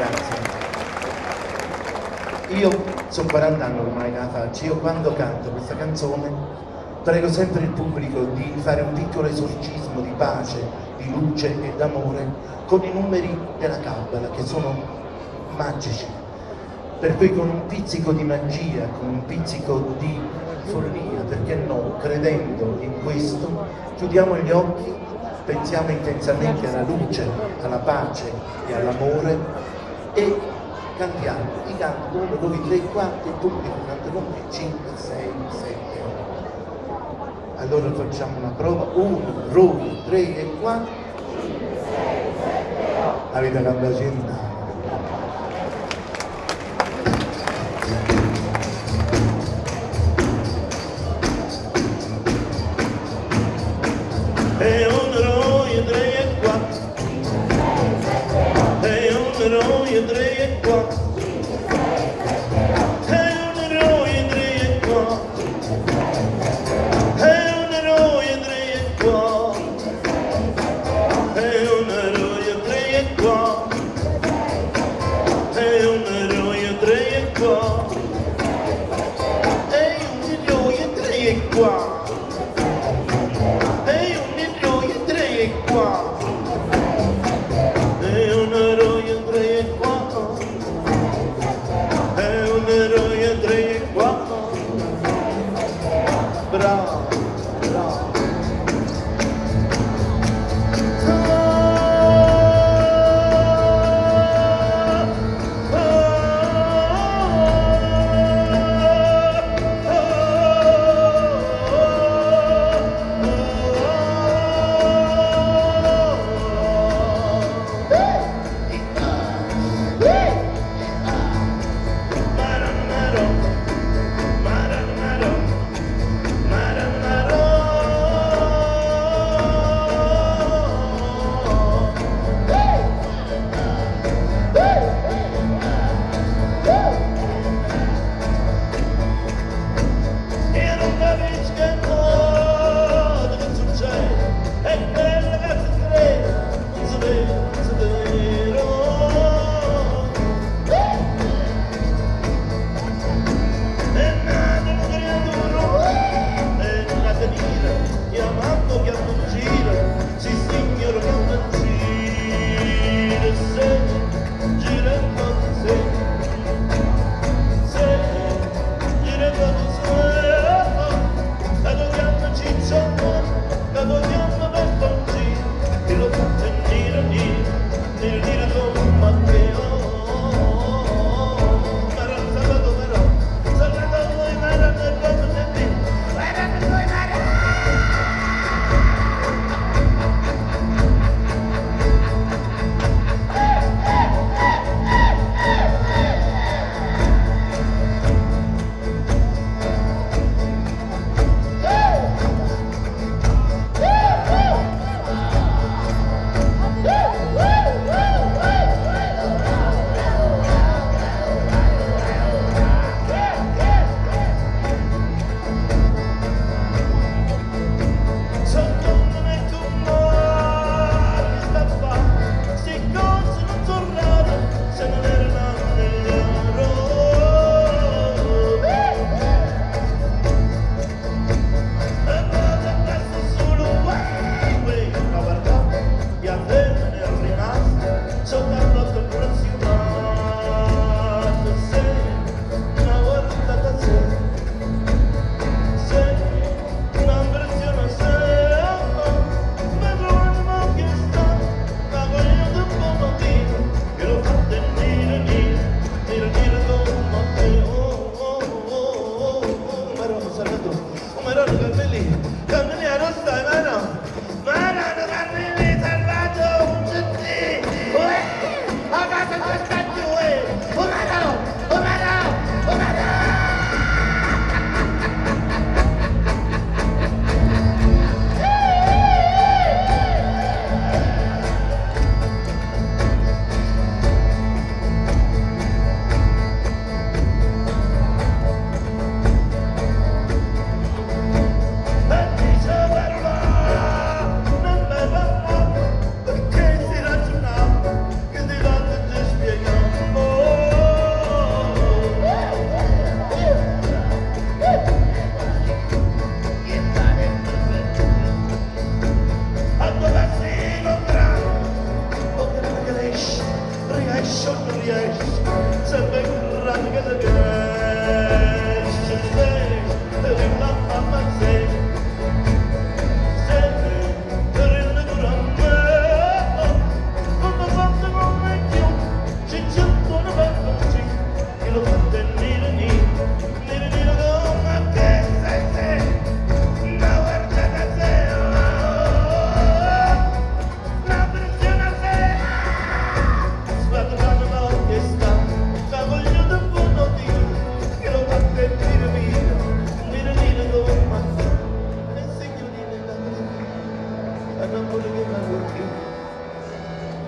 Grazie. Io sono 40 anni ormai che la faccio, io quando canto questa canzone prego sempre il pubblico di fare un piccolo esorcismo di pace, di luce e d'amore con i numeri della Kabbalah che sono magici. Per cui con un pizzico di magia, con un pizzico di follia, perché no, credendo in questo, chiudiamo gli occhi, pensiamo intensamente alla luce, alla pace e all'amore e cantiamo. I canti 1, 2, 3, 4, il pubblico canta con me 5, 6, 7, 8. Allora facciamo una prova, 1, 2, 3 e 4. Avete cantato cent'anni. E Wow. Santo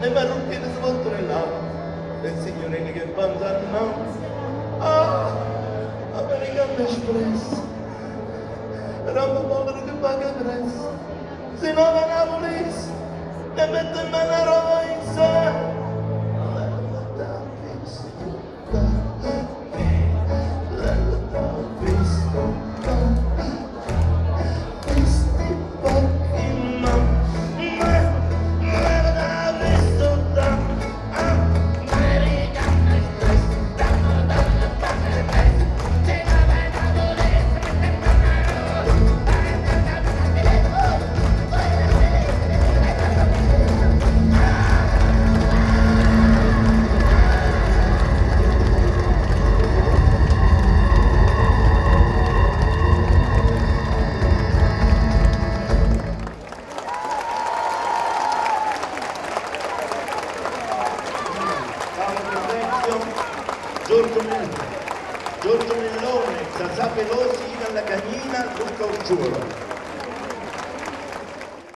Embarruqueiros vão treinar. Senhor, ninguém vai dar não. Ah, a minha expressa. Ramba pobre que paga graça. Se não ganhar por isso, deve ter melhor Giorgio Mellone, Zazà Pelosi, Ina La Cagnina, Luca Ucciuolo.